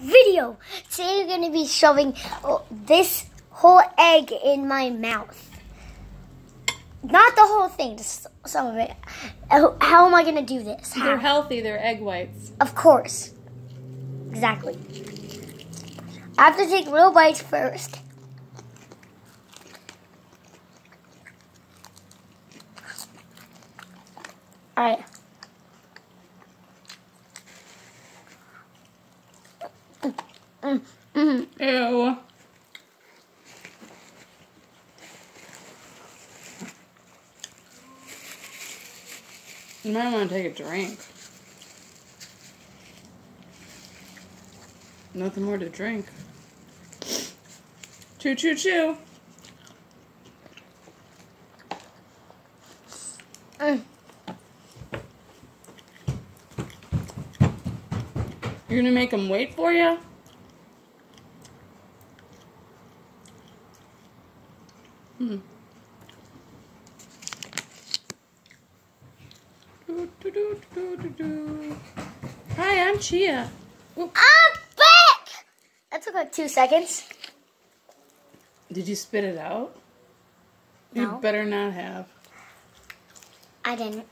video. Today we're going to be shoving oh, this whole egg in my mouth. Not the whole thing, just some of it. How, how am I going to do this? They're healthy. They're egg whites. Of course. Exactly. I have to take little bites first. Alright. Mm, Ew. You might want to take a drink. Nothing more to drink. Choo choo choo. Mm. You're gonna make them wait for you? Hmm. Do, do, do, do, do, do. Hi, I'm Chia. I'm back! That took like two seconds. Did you spit it out? No. You better not have. I didn't.